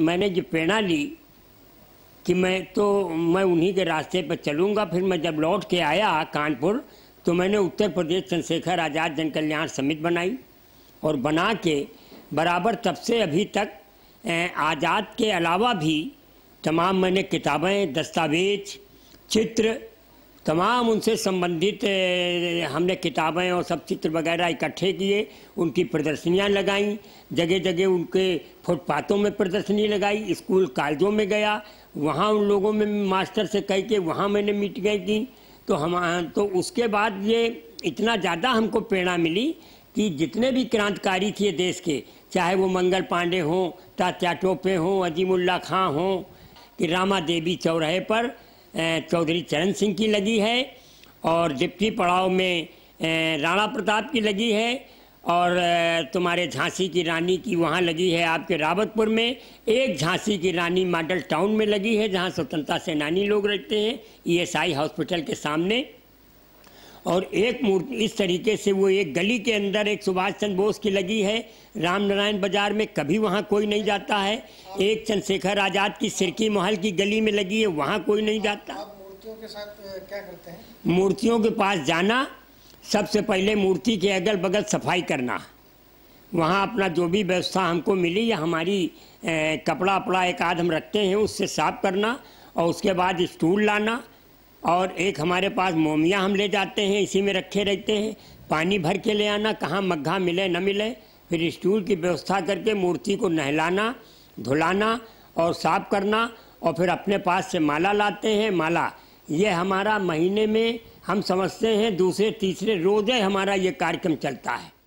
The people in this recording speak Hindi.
मैंने जो प्रेरणा ली कि मैं तो मैं उन्हीं के रास्ते पर चलूँगा। फिर मैं जब लौट के आया कानपुर तो मैंने उत्तर प्रदेश चंद्रशेखर आज़ाद जन कल्याण समिति बनाई और बना के बराबर तब से अभी तक आज़ाद के अलावा भी तमाम मैंने किताबें, दस्तावेज़, चित्र तमाम उनसे संबंधित हमने किताबें और सब चित्र वगैरह इकट्ठे किए, उनकी प्रदर्शनियाँ लगाई जगह जगह उनके फुटपाथों में प्रदर्शनी लगाई, स्कूल कॉलेजों में गया, वहाँ उन लोगों में मास्टर से कह के वहाँ मैंने मीटिंगें की। तो हम तो उसके बाद ये इतना ज़्यादा हमको प्रेरणा मिली कि जितने भी क्रांतिकारी थे देश के, चाहे वो मंगल पांडे हों, तात्या टोपे हों, अजीमुल्ला खां हों, कि रामा देवी चौराहे पर चौधरी चरण सिंह की लगी है और डिप्टी पड़ाव में राणा प्रताप की लगी है और तुम्हारे झांसी की रानी की वहाँ लगी है आपके रावतपुर में। एक झांसी की रानी मॉडल टाउन में लगी है जहाँ स्वतंत्रता सेनानी लोग रहते हैं ईएसआई हॉस्पिटल के सामने। और एक मूर्ति इस तरीके से वो एक गली के अंदर एक सुभाष चंद्र बोस की लगी है। राम नारायण बाज़ार में कभी वहाँ कोई नहीं जाता है। एक चंद्रशेखर आज़ाद की सिरकी महल की गली में लगी है वहाँ कोई नहीं जाता। मूर्तियों के साथ क्या करते हैं? मूर्तियों के पास जाना सबसे पहले मूर्ति के अगल बगल सफ़ाई करना। वहाँ अपना जो भी व्यवस्था हमको मिली या हमारी ए, कपड़ा अपड़ा एक आध हम रखते हैं उससे साफ़ करना और उसके बाद स्टूल लाना। और एक हमारे पास मोमिया हम ले जाते हैं, इसी में रखे रहते हैं। पानी भर के ले आना, कहाँ मग्घा मिले, न मिले। फिर स्टूल की व्यवस्था करके मूर्ति को नहलाना, धुलाना और साफ़ करना और फिर अपने पास से माला लाते हैं। माला, ये हमारा महीने में हम समझते हैं, दूसरे, तीसरे रोज़ हमारा ये कार्यक्रम चलता है।